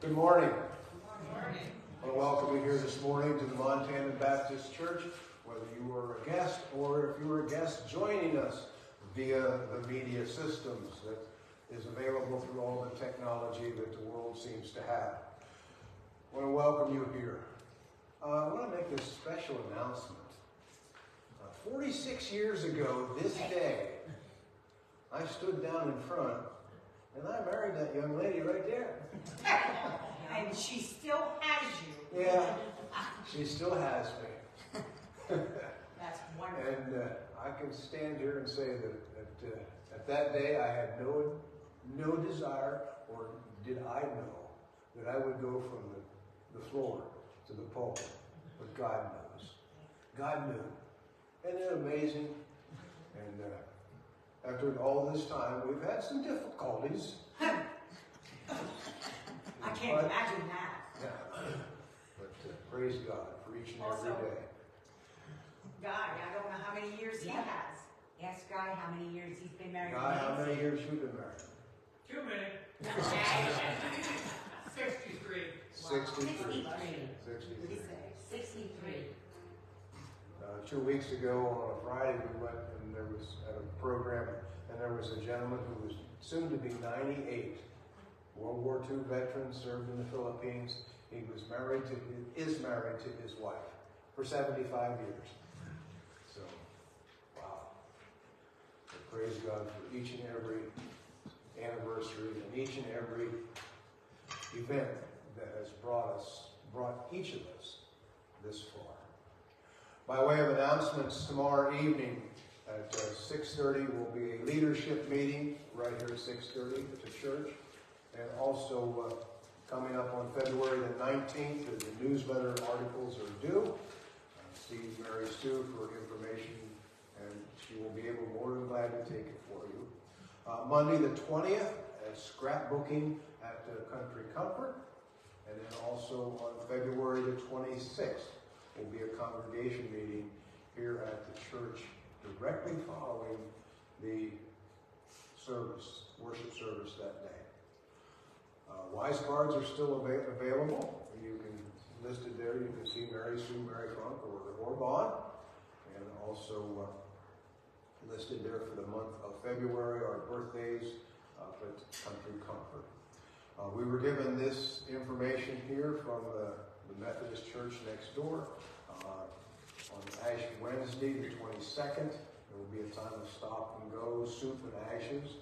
Good morning. Good morning. I want to welcome you here this morning to the Montana Baptist Church, whether you were a guest or if you were a guest joining us via the media systems that is available through all the technology that the world seems to have. I want to welcome you here. Uh, I want to make this special announcement. Uh, 46 years ago, this day, I stood down in front and I married that young lady right there. And she still has you. Yeah, she still has me. That's wonderful. And uh, I can stand here and say that, that uh, at that day I had no, no desire or did I know that I would go from the, the floor to the pulpit. But God knows. God knew. Isn't it amazing? And uh, after all this time, we've had some difficulties. I can't But- imagine that. Yeah. But uh, praise God for each and every Also- day. Guy, I don't know how many years he Yeah. has. Ask Guy how many years he's been married. Guy, how many years you been married? Too many. Sixty-three. Sixty-three. Sixty-three. What did he Sixty-three. say? Sixty-three. Uh, two weeks ago on a Friday, we went and there was at a program, and there was a gentleman who was soon to be 98, World War II veteran, served in the Philippines. He was married to, is married to his wife for 75 years. So, wow. So praise God for each and every anniversary and each and every event that has brought us, brought each of us this far. By way of announcements, tomorrow evening at uh, 6.30 will be a leadership meeting right here at 6.30 at the church. And also uh, coming up on February the 19th, the newsletter articles are due. Uh, see Mary Sue for information, and she will be able, more than glad to take it for you. Uh, Monday the 20th, uh, scrapbooking at uh, Country Comfort. And then also on February the 26th, will be a congregation meeting here at the church directly following the service, worship service that day. Uh, wise cards are still ava- available. You can, listed there, you can see Mary Sue, Mary Funk, or, or Vaughn. And also uh, listed there for the month of February, our birthdays at Country Comfort. Uh, we were given this information here from the, the Methodist Church next door. Uh, on Ash Wednesday, the 22nd, there will be a time of stop and go, soup and ashes.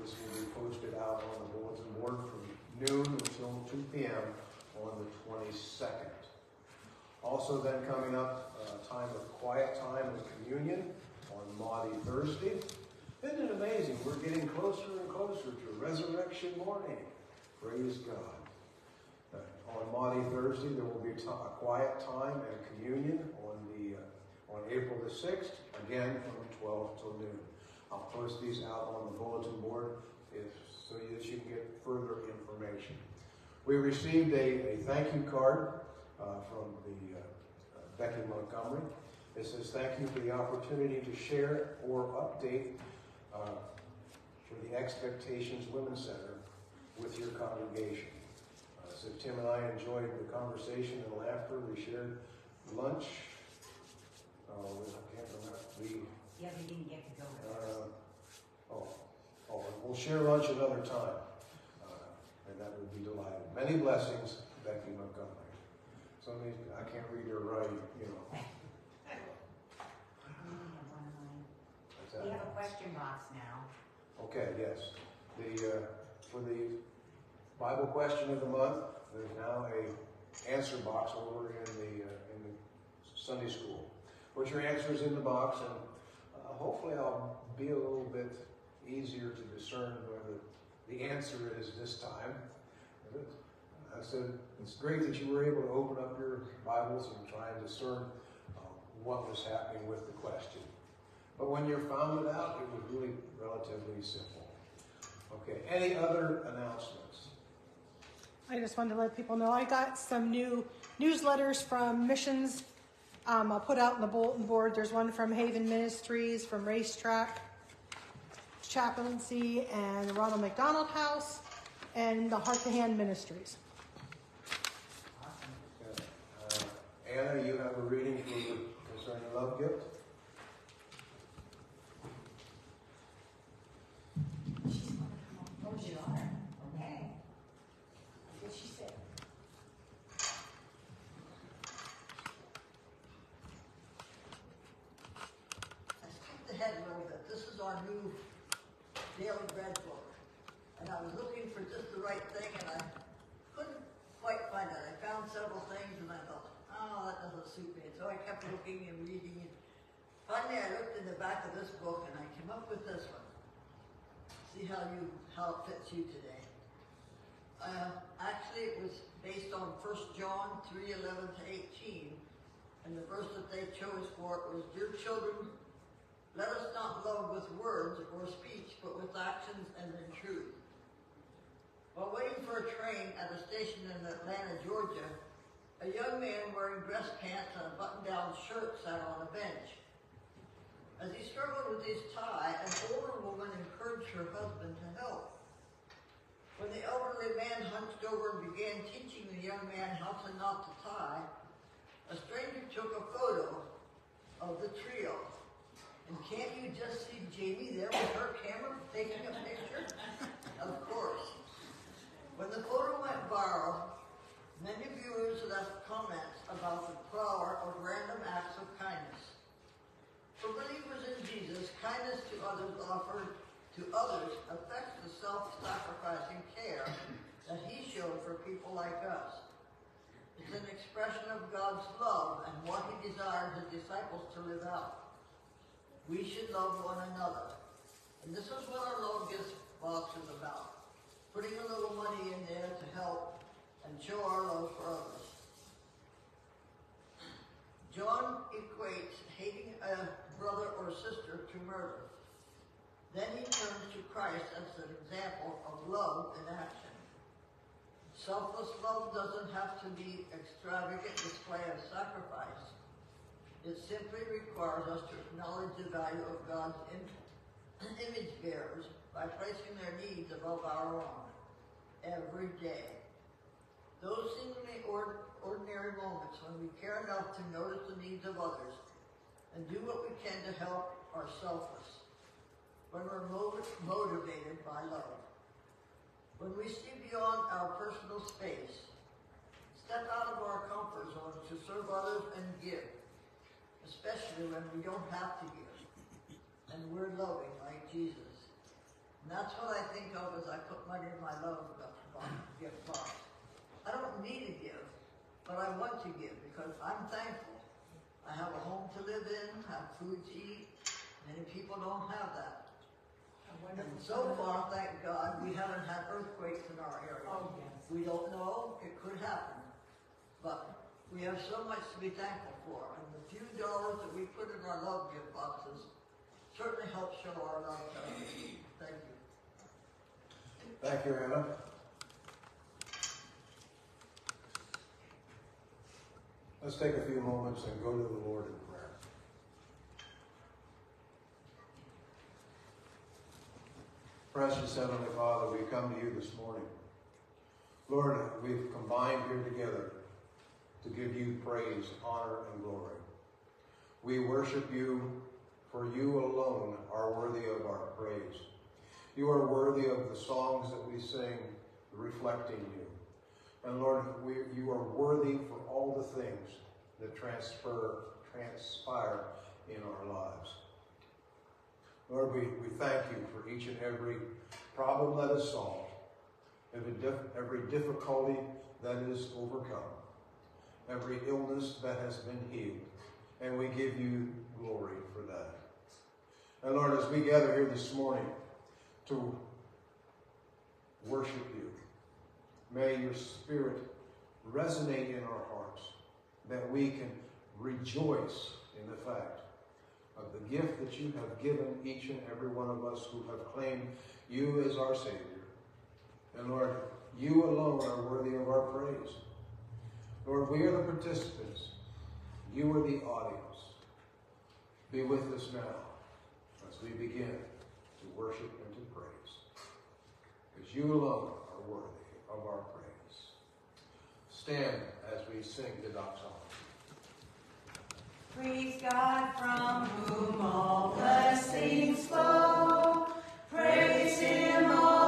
Uh, this will be posted out on the bulletin board from noon until 2 p.m. on the 22nd. Also then coming up, a time of quiet time and communion on Maundy Thursday. Isn't it amazing? We're getting closer and closer to resurrection morning. Praise God. Uh, On Maundy Thursday, there will be a a quiet time and communion on the, uh, on April the 6th, again from 12 till noon. I'll post these out on the bulletin board if, so that you can get further information. We received a, a thank you card uh, from the uh, uh, Becky Montgomery. It says, thank you for the opportunity to share or update uh, for the Expectations Women's Center with your congregation. Uh, so Tim and I enjoyed the conversation and laughter. We shared lunch. Oh, I can't remember. We, Yeah, they didn't get to go with uh, oh, oh, we'll share lunch another time. Uh, and that would be delighted. Many blessings, Becky Montgomery. Some of these, I can't read or write, you know. We have one of mine. That's We have a question box now. Okay, yes. The, uh, for the Bible question of the month, there's now a answer box over in the, uh, in the Sunday school. Put your answers in the box and hopefully I'll be a little bit easier to discern whether the answer is this time. I said, it's great that you were able to open up your Bibles and try and discern uh, what was happening with the question. But when you found it out, it was really relatively simple. Okay, any other announcements? I just wanted to let people know I got some new newsletters from missions um, I'll put out in the bulletin board. There's one from Haven Ministries, from Racetrack Chaplaincy, and the Ronald McDonald House, and the Heart to Hand Ministries. Awesome. Uh, Anna, you have a reading for concerning love gift? And reading and finally I looked in the back of this book and I came up with this one. See how you, how it fits you today. Uh, actually, it was based on 1 John 3, 11 to 18. And the verse that they chose for it was, Dear children, let us not love with words or speech, but with actions and in truth. While waiting for a train at a station in Atlanta, Georgia, a young man wearing dress pants and a button-down shirt sat on a bench. As he struggled with his tie, an older woman encouraged her husband to help. When the elderly man hunched over and began teaching the young man how to knot the tie, a stranger took a photo of the trio. And can't you just see Jamie there with her camera taking a picture? Of course. When the photo went viral, many viewers left comments about the power of random acts of kindness. For believers in Jesus, kindness to others offered to others affects the self-sacrificing care that he showed for people like us. It's an expression of God's love and what he desired his disciples to live out. We should love one another. And this is what our love gift box is about. Putting a little money in there to help and show our love for others. John equates hating a brother or sister to murder. Then he turns to Christ as an example of love in action. Selfless love doesn't have to be extravagant display of sacrifice. It simply requires us to acknowledge the value of God's image bearers by placing their needs above our own every day. Those seemingly ord- ordinary moments when we care enough to notice the needs of others and do what we can to help are selfless. When we're mo- motivated by love. When we see beyond our personal space, step out of our comfort zone to serve others and give, especially when we don't have to give, and we're loving like Jesus. And that's what I think of as I put money in my love gift box. I don't need to give, but I want to give because I'm thankful. I have a home to live in, have food to eat. Many people don't have that. And so far, thank God, we haven't had earthquakes in our area. Oh, yes. We don't know, it could happen. But we have so much to be thankful for. And the few dollars that we put in our love gift boxes certainly help show our love to others. Thank you. Thank you, Anna. Let's take a few moments and go to the Lord in prayer. Precious Heavenly Father, we come to you this morning. Lord, we've combined here together to give you praise, honor, and glory. We worship you, for you alone are worthy of our praise. You are worthy of the songs that we sing reflecting you. And Lord, we, you are worthy for all the things that transfer, transpire in our lives. Lord, we, we thank you for each and every problem that is solved, every, dif- every difficulty that is overcome, every illness that has been healed. And we give you glory for that. And Lord, as we gather here this morning to worship you, may your spirit resonate in our hearts that we can rejoice in the fact of the gift that you have given each and every one of us who have claimed you as our Savior. And Lord, you alone are worthy of our praise. Lord, we are the participants. You are the audience. Be with us now as we begin to worship and to praise. Because you alone are worthy of our praise. Stand as we sing the doxology. Praise God from whom all blessings flow. Praise Him, all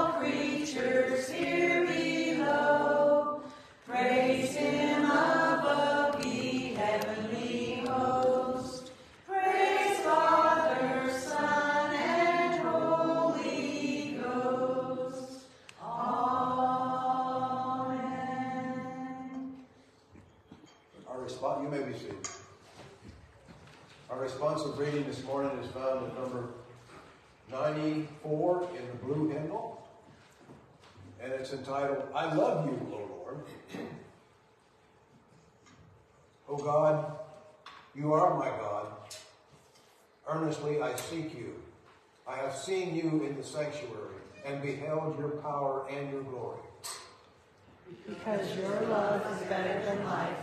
I Love You, O Lord. O God, you are my God. Earnestly I seek you. I have seen you in the sanctuary and beheld your power and your glory. Because your love is better than life,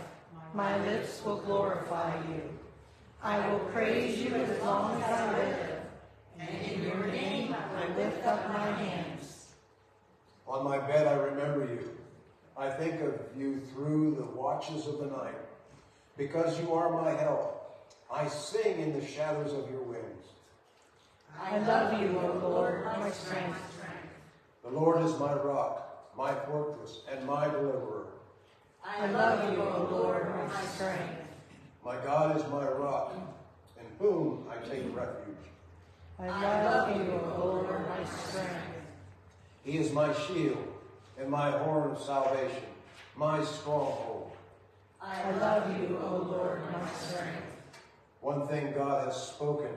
my lips will glorify you. I will praise you as long as I live, and in your name I lift up my hands. On my bed I remember you. I think of you through the watches of the night. Because you are my help, I sing in the shadows of your wings. I love you, O Lord, my strength. The Lord is my rock, my fortress, and my deliverer. I love you, O Lord, my strength. My God is my rock, in whom I take refuge. I love you, O Lord, my strength. He is my shield and my horn of salvation, my stronghold. I love you, O Lord, my strength. One thing God has spoken,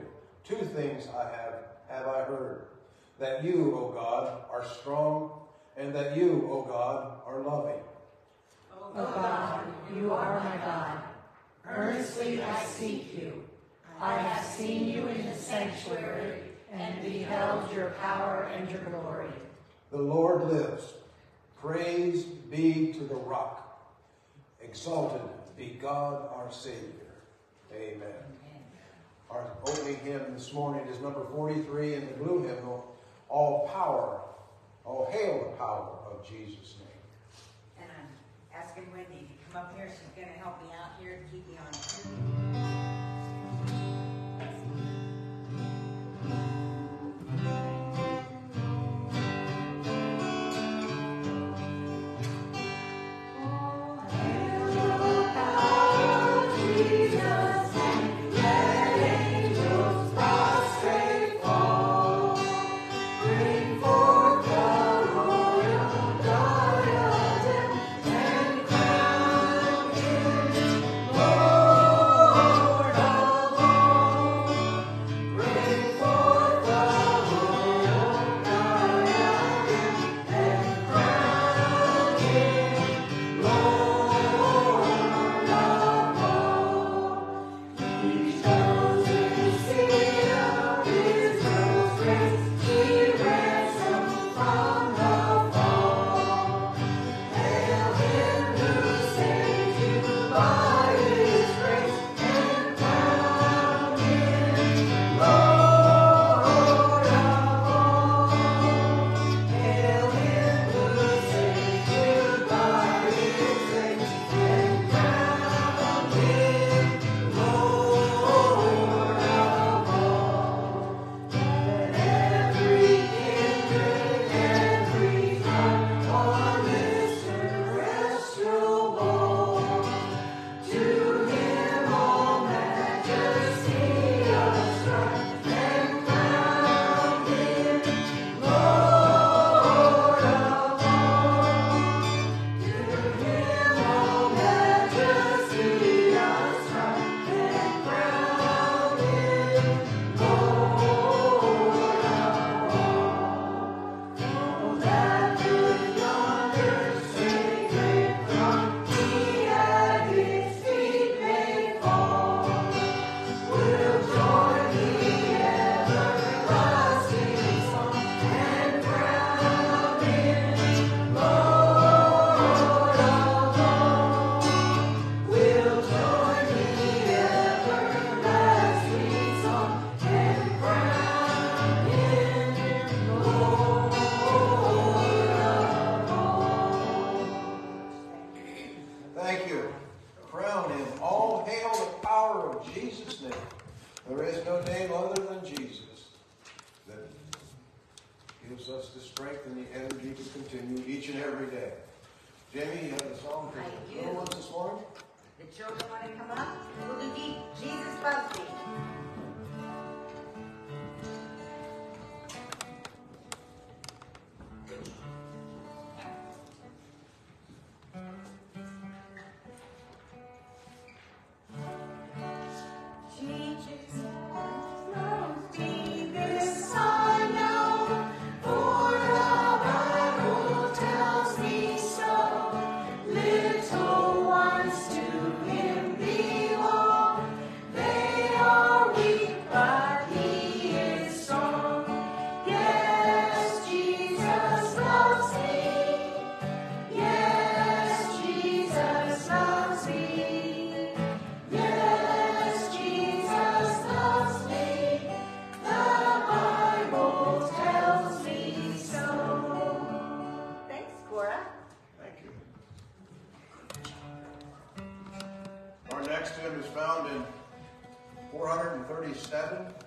two things I have have I heard. That you, O God, are strong, and that you, O God, are loving. O God, you are my God. Earnestly I seek you. I have seen you in the sanctuary and beheld your power and your glory. The Lord lives. Praise be to the rock. Exalted be God our Savior. Amen. Our opening hymn this morning is number 43 in the blue hymnal, All Power, All Hail the Power of Jesus' name. And I'm asking Wendy to come up here. She's gonna help me out here to keep me on tune. 437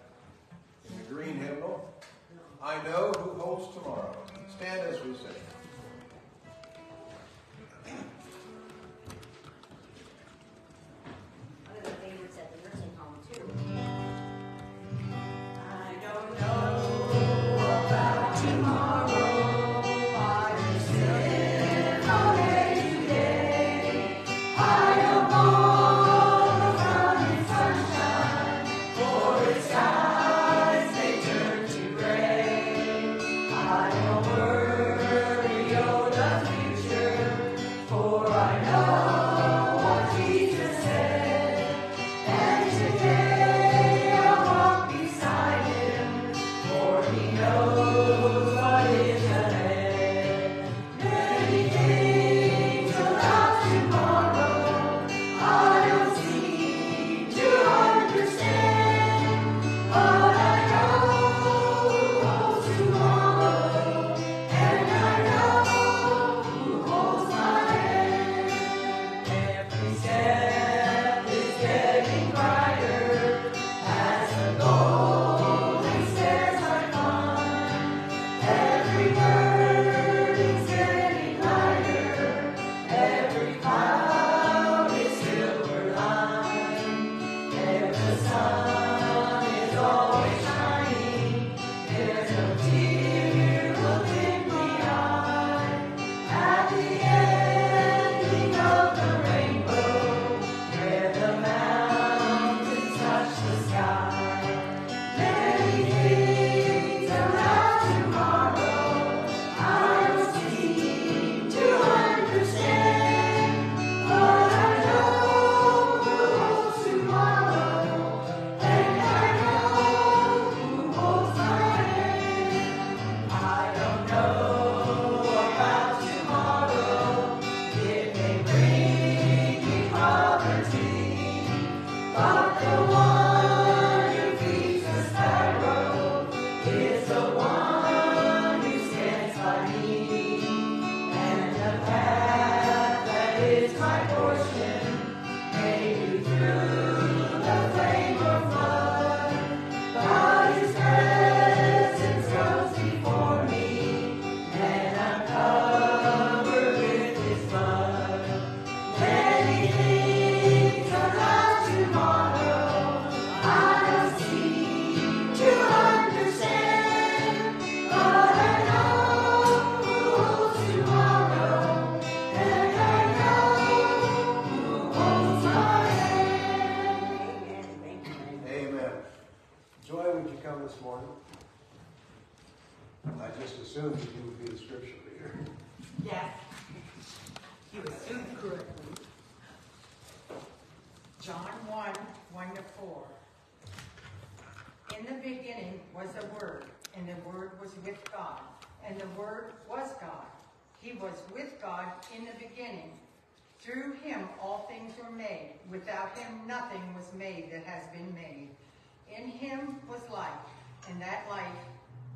and that light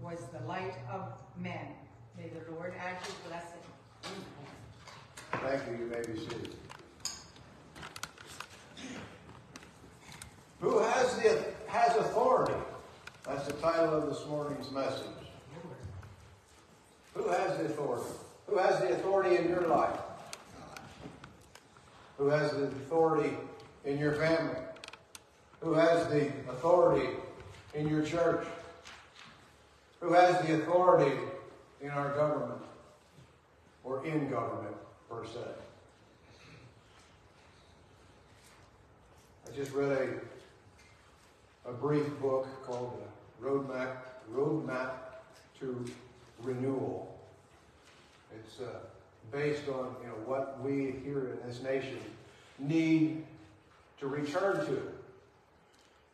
was the light of men. May the Lord add his blessing. Thank you. You may be seated. Who has the has authority? That's the title of this morning's message. Who has the authority? Who has the authority in your life? Who has the authority in your family? Who has the authority in your church? Who has the authority in our government? Or in government, per se? I just read a, a brief book called the Roadmap, Roadmap to Renewal. It's uh, based on you know what we here in this nation need to return to.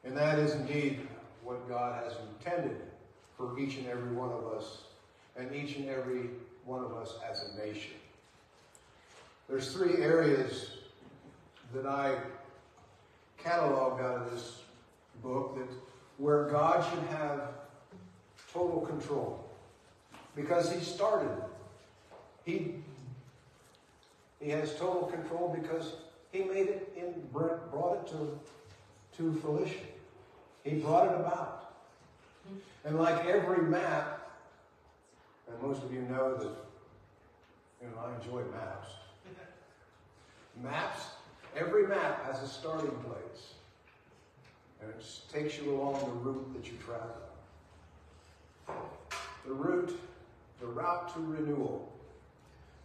And that is indeed what God has intended for each and every one of us and each and every one of us as a nation. There's three areas that I cataloged out of this book that where God should have total control. Because he started. He, he has total control because he made it in brought it to, to fruition. He brought it about. And like every map, and most of you know that you know I enjoy maps. Maps, every map has a starting place. And it takes you along the route that you travel. The route, the route to renewal,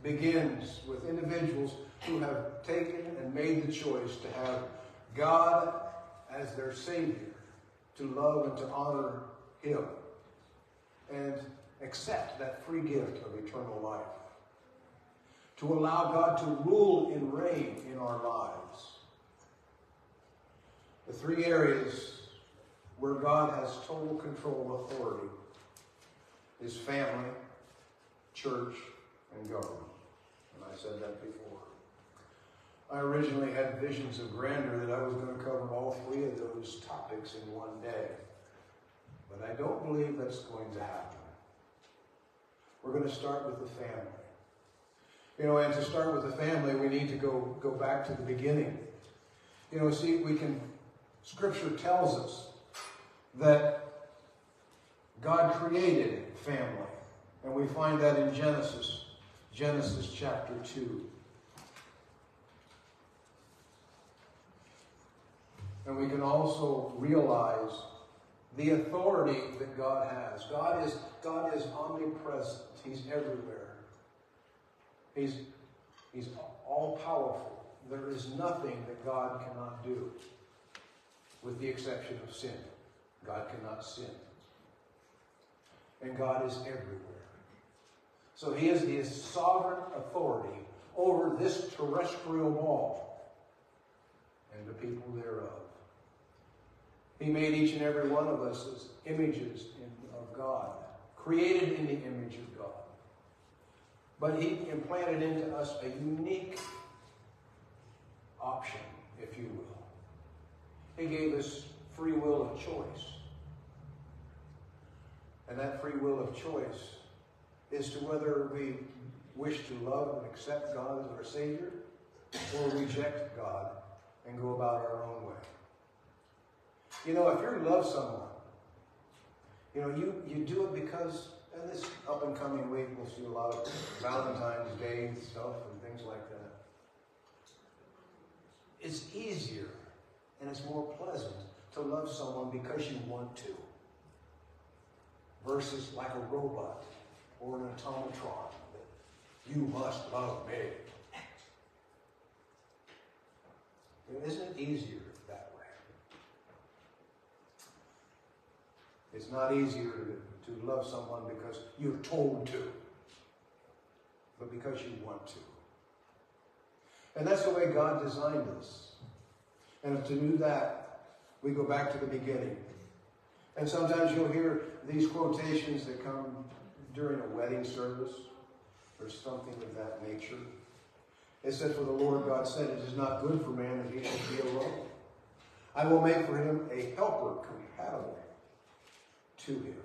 begins with individuals who have taken and made the choice to have God as their Savior, to love and to honor Him, and accept that free gift of eternal life. To allow God to rule and reign in our lives. The three areas where God has total control authority is family, church, and government. And I said that before. I originally had visions of grandeur that I was going to cover all three of those topics in one day. But I don't believe that's going to happen. We're going to start with the family. You know, and to start with the family, we need to go, go back to the beginning. You know, see, we can, Scripture tells us that God created family. And we find that in Genesis, Genesis chapter 2. And we can also realize the authority that God has. God is, God is omnipresent. He's everywhere. He's, he's all powerful. There is nothing that God cannot do, with the exception of sin. God cannot sin. And God is everywhere. So he is the sovereign authority over this terrestrial ball and the people thereof. He made each and every one of us as images of God, created in the image of God. But he implanted into us a unique option, if you will. He gave us free will of choice. And that free will of choice is to whether we wish to love and accept God as our Savior or reject God and go about our own way. You know, if you love someone, you know, you, you do it because, and this up and coming week, we'll see a lot of Valentine's Day stuff and things like that. It's easier and it's more pleasant to love someone because you want to versus like a robot or an automatron that you must love me. Isn't it easier that way? It's not easier to, to love someone because you're told to, but because you want to. And that's the way God designed us. And to do that, we go back to the beginning. And sometimes you'll hear these quotations that come during a wedding service or something of that nature. It says, For the Lord God said, It is not good for man that he should be alone. I will make for him a helper compatible to him.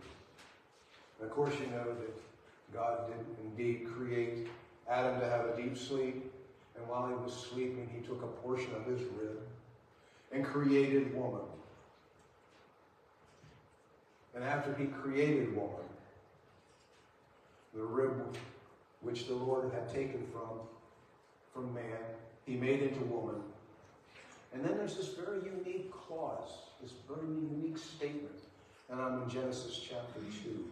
And of course, you know that God did indeed create Adam to have a deep sleep. And while he was sleeping, he took a portion of his rib and created woman. And after he created woman, the rib which the Lord had taken from, from man, he made into woman. And then there's this very unique clause, this very unique statement. And I'm in Genesis chapter 2,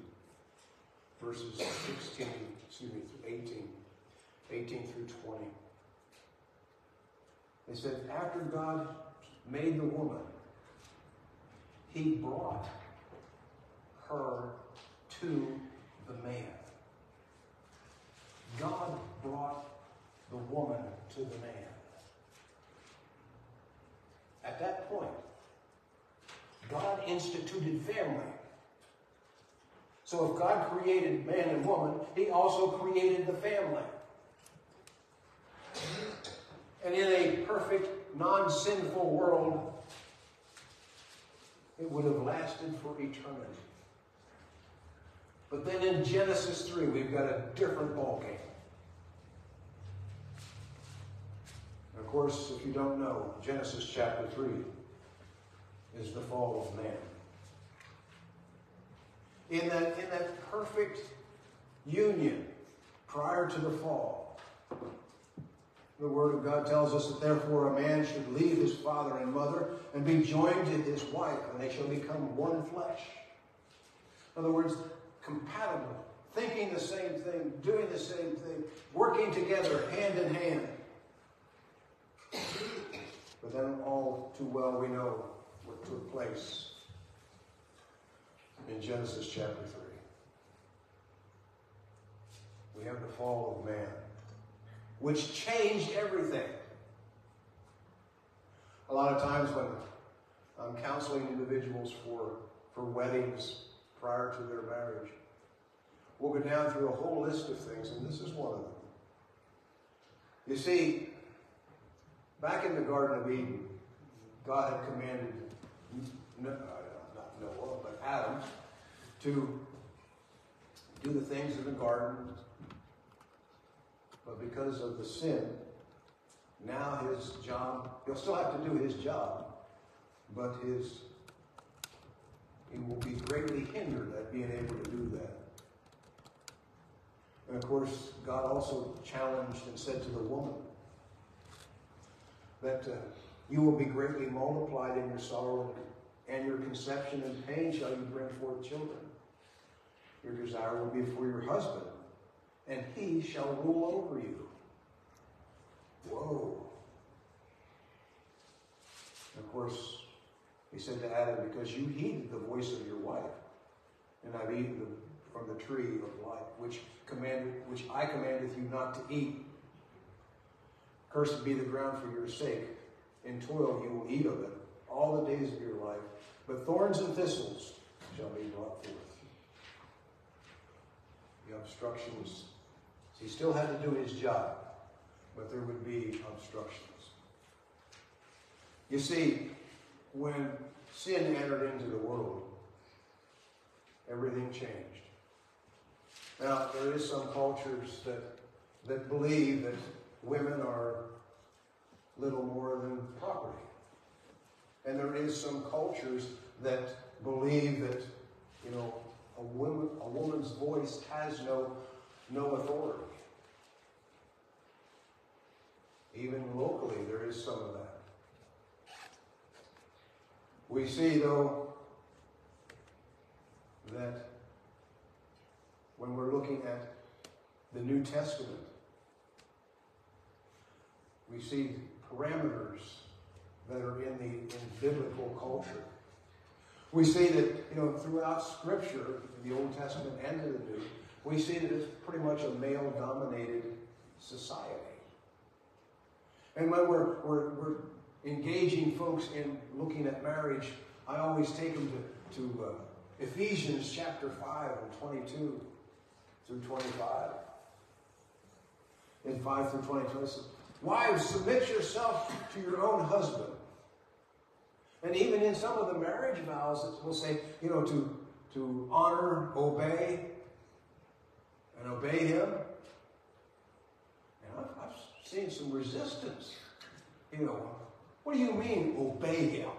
verses 16, excuse me, through 18, 18 through 20. It said, after God made the woman, he brought her to the man. God brought the woman to the man. At that point, God instituted family. So if God created man and woman, he also created the family. And in a perfect, non-sinful world, it would have lasted for eternity. But then in Genesis 3, we've got a different ballgame. Of course, if you don't know, Genesis chapter 3 is the fall of man. In that, in that perfect union prior to the fall, the Word of God tells us that therefore a man should leave his father and mother and be joined to his wife, and they shall become one flesh. In other words, compatible, thinking the same thing, doing the same thing, working together hand in hand. But then all too well we know what took place in Genesis chapter 3. We have the fall of man, which changed everything. A lot of times when I'm counseling individuals for, for weddings prior to their marriage, we'll go down through a whole list of things, and this is one of them. You see, back in the Garden of Eden, God had commanded no, not Noah, but Adam, to do the things in the garden. But because of the sin, now his job, he'll still have to do his job, but his he will be greatly hindered at being able to do that. And of course, God also challenged and said to the woman that uh, you will be greatly multiplied in your sorrow and your conception and pain shall you bring forth children. Your desire will be for your husband, and he shall rule over you. Whoa. And of course, he said to Adam, because you heeded the voice of your wife, and I've eaten the, from the tree of life, which commanded, which I commanded you not to eat. Cursed be the ground for your sake. In toil you will eat of it all the days of your life, but thorns and thistles shall be brought forth. The obstructions, he still had to do his job, but there would be obstructions. You see, when sin entered into the world, everything changed. Now, there is some cultures that, that believe that women are little more than property. And there is some cultures that believe that, you know, a woman, a woman's voice has no, no authority. Even locally, there is some of that. We see, though, that when we're looking at the New Testament, we see parameters that are in the in biblical culture. We see that, you know, throughout Scripture, the Old Testament and the New, we see that it's pretty much a male-dominated society. And when we're, we're, we're engaging folks in looking at marriage, I always take them to, to uh, Ephesians chapter 5 and 22 through 25. In 5 through 22, it says, Wives, submit yourself to your own husband. And even in some of the marriage vows, it will say, you know, to, to honor, obey, and obey him. And I've, I've seen some resistance. You know, what do you mean, obey him?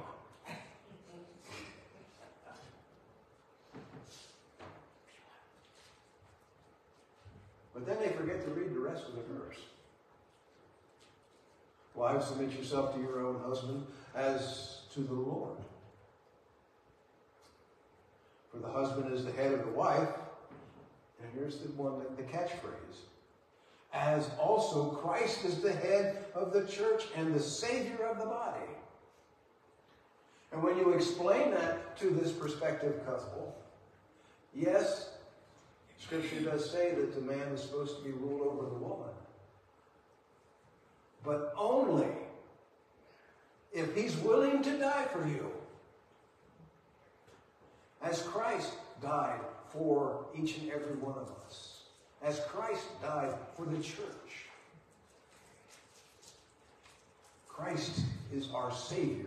Wives, submit yourself to your own husband as to the Lord. For the husband is the head of the wife, and here's the one, the catchphrase. As also Christ is the head of the church and the Savior of the body. And when you explain that to this prospective couple, yes, Scripture does say that the man is supposed to be ruled over the woman. But only if he's willing to die for you. As Christ died for each and every one of us. As Christ died for the church. Christ is our Savior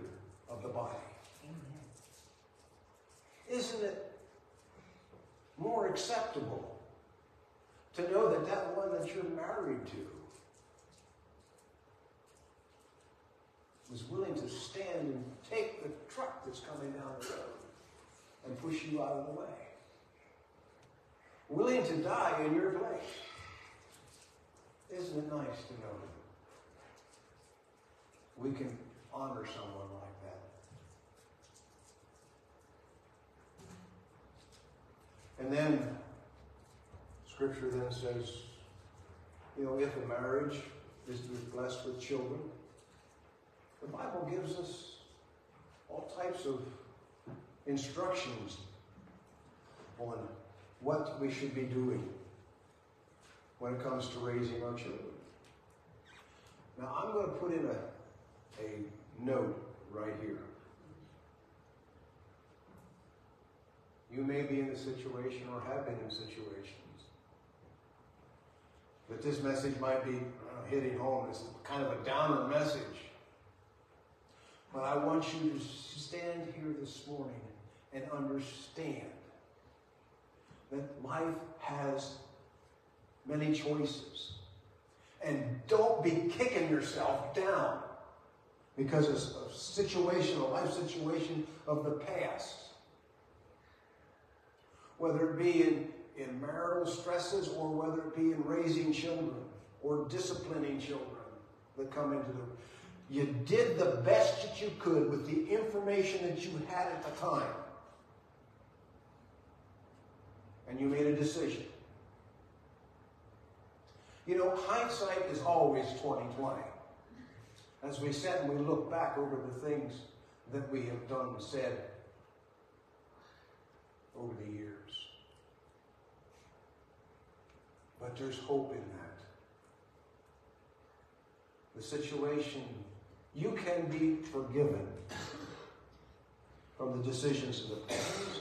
of the body. Amen. Isn't it more acceptable to know that that one that you're married to was willing to stand and take the truck that's coming down the road and push you out of the way? Willing to die in your place. Isn't it nice to know that we can honor someone like that? And then, Scripture then says, you know, if a marriage is blessed with children, the Bible gives us all types of instructions on what we should be doing when it comes to raising our children. Now, I'm going to put in a, a note right here. You may be in a situation or have been in situations that this message might be hitting home. It's kind of a downer message. But I want you to stand here this morning and understand that life has many choices. And don't be kicking yourself down because of a situation, a life situation of the past whether it be in, in marital stresses or whether it be in raising children or disciplining children that come into the you did the best that you could with the information that you had at the time. And you made a decision. You know, hindsight is always 2020. As we said and we look back over the things that we have done and said over the years. But there's hope in that. The situation, you can be forgiven from the decisions of the past.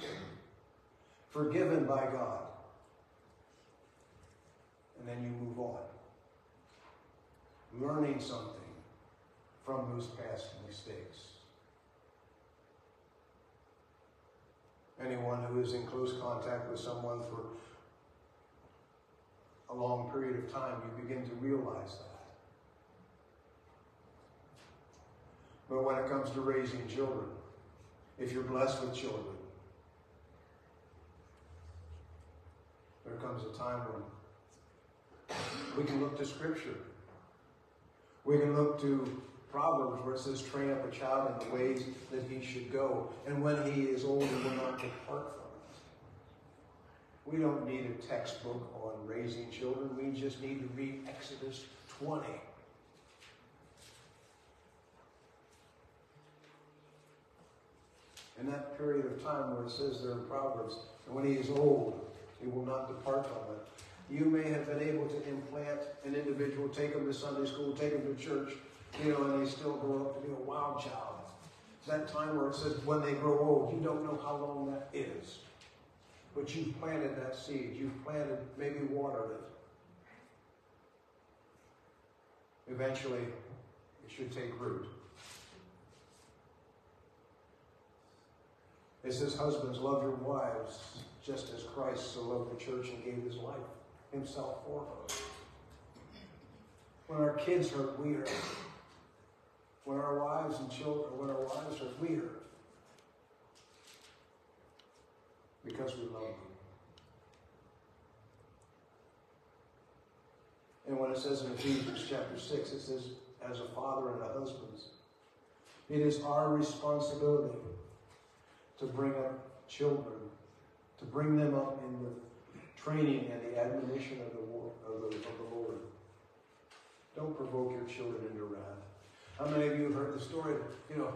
Forgiven by God. And then you move on. Learning something from those past mistakes. Anyone who is in close contact with someone for a long period of time, you begin to realize that. But when it comes to raising children, if you're blessed with children, there comes a time when we can look to Scripture. We can look to Proverbs where it says, train up a child in the ways that he should go. And when he is old, he will not depart from it. We don't need a textbook on raising children. We just need to read Exodus 20. In that period of time where it says there in Proverbs, and when he is old, he will not depart from it. You may have been able to implant an individual, take them to Sunday school, take them to church, you know, and they still grow up to be a wild child. It's that time where it says when they grow old, you don't know how long that is. But you've planted that seed. You've planted, maybe watered it. Eventually, it should take root. It says, Husbands, love your wives just as Christ so loved the church and gave his life himself for her. When our kids hurt, we hurt. When our wives and children, when our wives hurt, we hurt. Because we love them. And when it says in Ephesians chapter 6, it says, as a father and a husband. It is our responsibility to bring up children, to bring them up in the training and the admonition of the, of the, of the Lord. Don't provoke your children into wrath. How many of you have heard the story of, you know,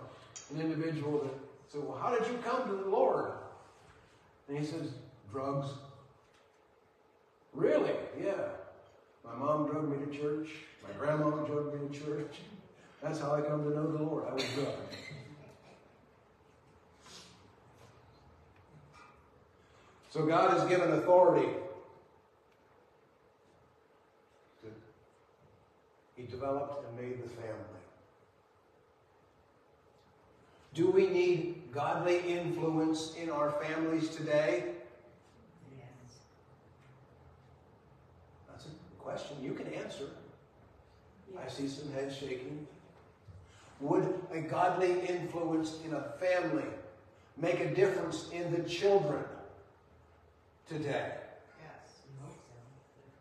an individual that said, Well, how did you come to the Lord? And he says, Drugs. Really? Yeah. My mom drug me to church. My grandma drug me to church. That's how I come to know the Lord. I was drugged. So God has given authority. He developed and made the family. Do we need godly influence in our families today? Yes. That's a question you can answer. I see some heads shaking. Would a godly influence in a family make a difference in the children today? Yes.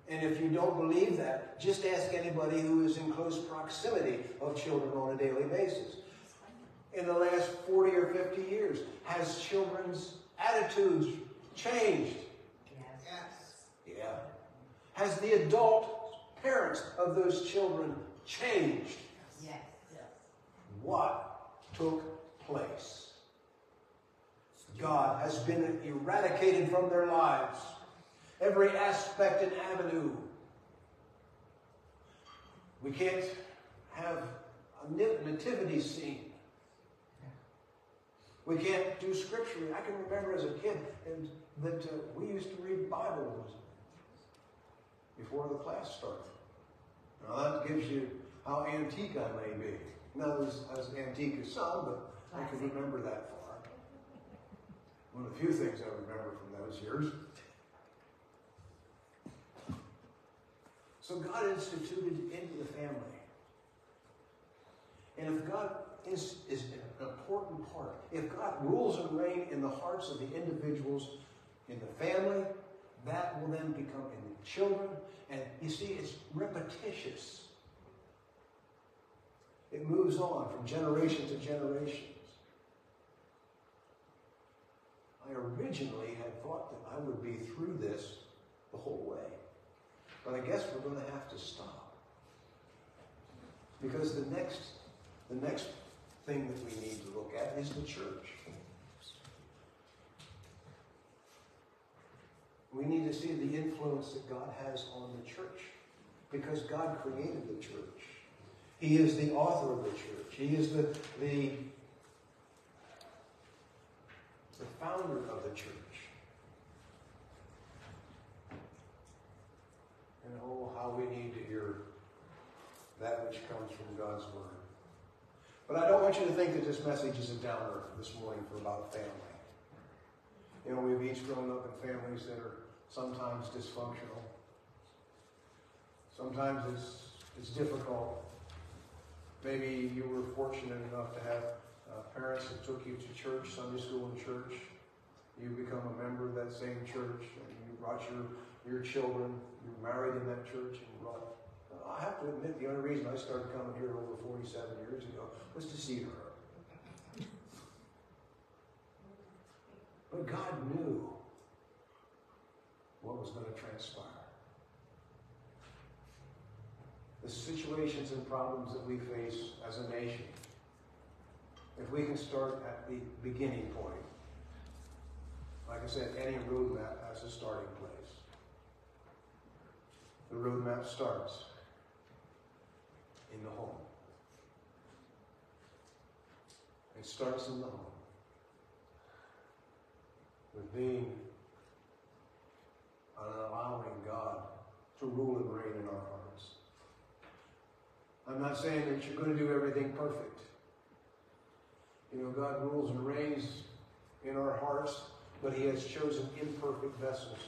And if you don't believe that, just ask anybody who is in close proximity of children on a daily basis. In the last 40 or 50 years, has children's attitudes changed? Yes. Yeah. Has the adult parents of those children changed? Yes. What took place? God has been eradicated from their lives. Every aspect and avenue. We can't have a nativity scene. We can't do scripture. I can remember as a kid and that uh, we used to read Bibles before the class started. Now that gives you how antique I may be. Not as, as antique as some, but I can remember that. One of the few things I remember from those years. So God instituted into the family. And if God is, is an important part, if God rules and reigns in the hearts of the individuals in the family, that will then become in the children. And you see, it's repetitious. It moves on from generation to generations. I originally had thought that I would be through this the whole way. But I guess we're going to have to stop. Because the next, the next thing that we need to look at is the church. We need to see the influence that God has on the church. Because God created the church. He is the author of the church. He is the, the, the founder of the church. And oh, how we need to hear that which comes from God's Word. But I don't want you to think that this message is a downer this morning for about family. You know, we've each grown up in families that are sometimes dysfunctional. Sometimes it's, it's difficult. Maybe you were fortunate enough to have uh, parents that took you to church, Sunday school and church. You become a member of that same church, and you brought your, your children, you married in that church, and brought. I have to admit, the only reason I started coming here over 47 years ago was to see her. But God knew what was going to transpire. The situations and problems that we face as a nation, if we can start at the beginning point, like I said, any roadmap has a starting place. The roadmap starts in the home. It starts in the home with being and allowing God to rule and reign in our hearts. I'm not saying that you're going to do everything perfect. You know, God rules and reigns in our hearts, but He has chosen imperfect vessels.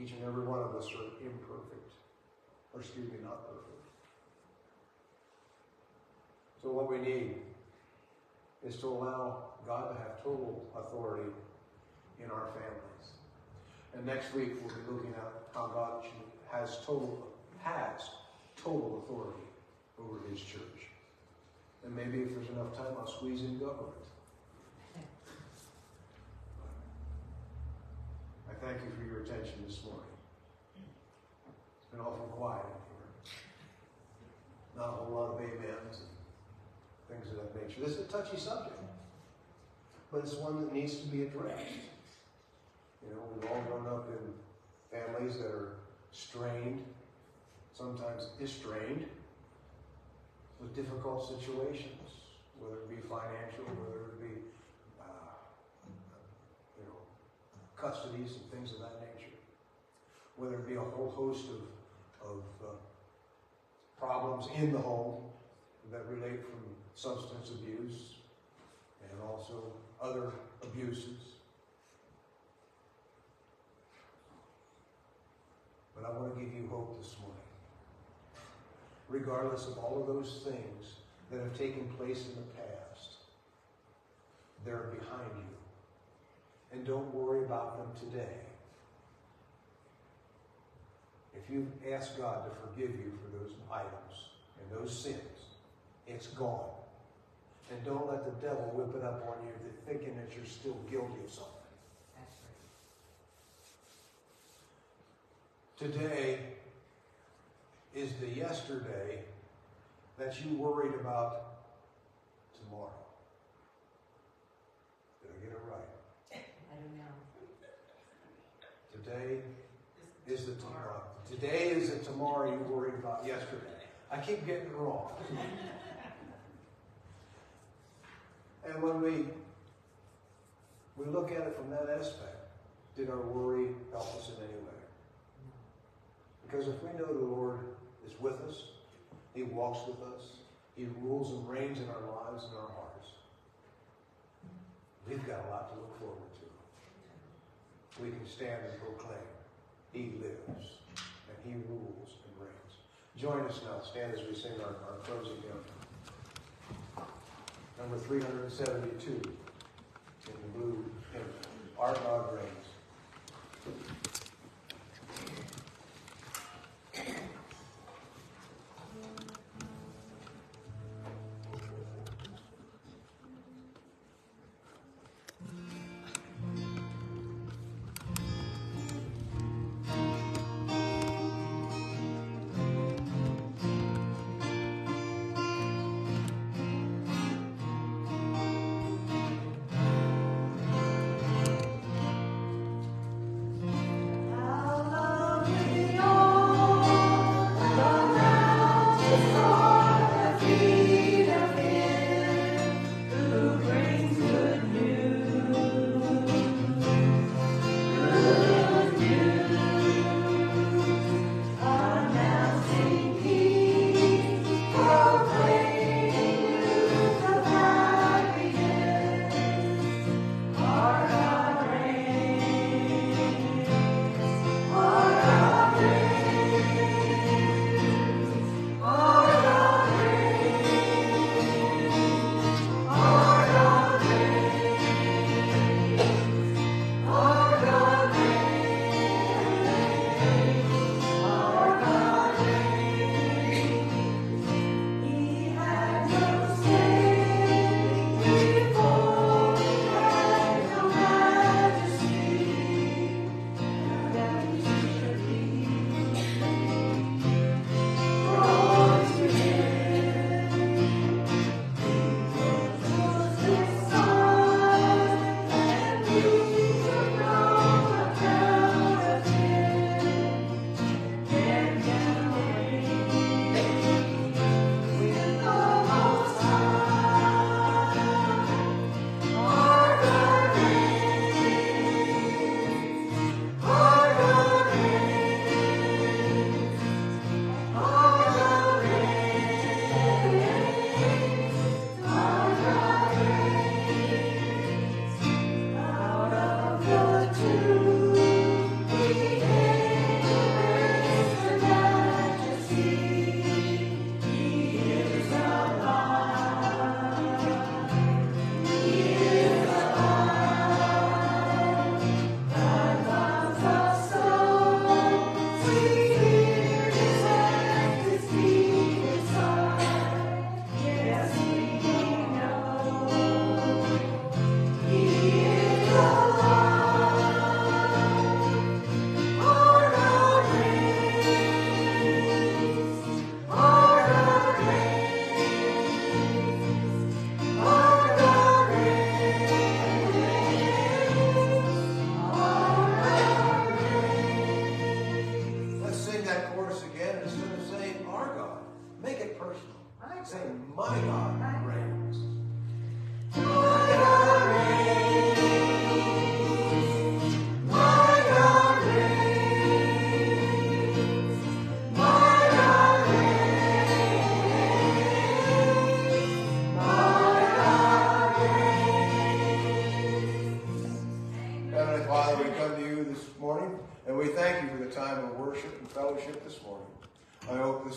Each and every one of us are imperfect. Or excuse me, not perfect. So what we need is to allow God to have total authority in our families. And next week we'll be looking at how God has total has total authority over his church. And maybe if there's enough time, I'll squeeze in government. I thank you for your attention this morning. It's been awful quiet in here. Not a whole lot of amens and things of that nature. This is a touchy subject, but it's one that needs to be addressed. You know, we've all grown up in families that are strained, sometimes estranged, with difficult situations, whether it be financial, whether it be, uh, you know, custodies and things of that nature. Whether it be a whole host of, of uh, problems in the home that relate from substance abuse and also other abuses. But I want to give you hope this morning. Regardless of all of those things that have taken place in the past, they're behind you. And don't worry about them today. If you ask God to forgive you for those items and those sins, it's gone. And don't let the devil whip it up on you thinking that you're still guilty of something. That's right. Today is the yesterday that you worried about tomorrow. Did I get it right? I don't know. Today is the tomorrow. Today is the tomorrow you worried about yesterday. I keep getting it wrong. and when we we look at it from that aspect, did our worry help us in any way? Because if we know the Lord is with us, He walks with us, He rules and reigns in our lives and our hearts, we've got a lot to look forward to. We can stand and proclaim, He lives, and He rules and reigns. Join us now, stand as we sing our, our closing hymn. Number 372 in the blue hymn, Our God Reigns.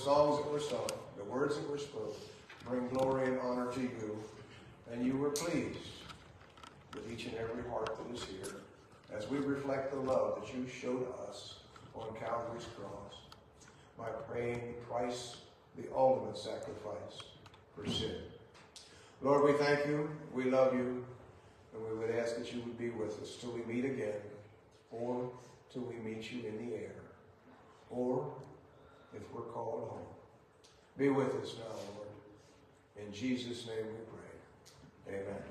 Songs that were sung, the words that were spoken, bring glory and honor to you. And you were pleased with each and every heart that is here as we reflect the love that you showed us on Calvary's cross by paying Christ the ultimate sacrifice for sin. Lord, we thank you, we love you, and we would ask that you would be with us till we meet again, or till we meet you in the air, or if we're called home. Be with us now, Lord. In Jesus' name we pray. Amen.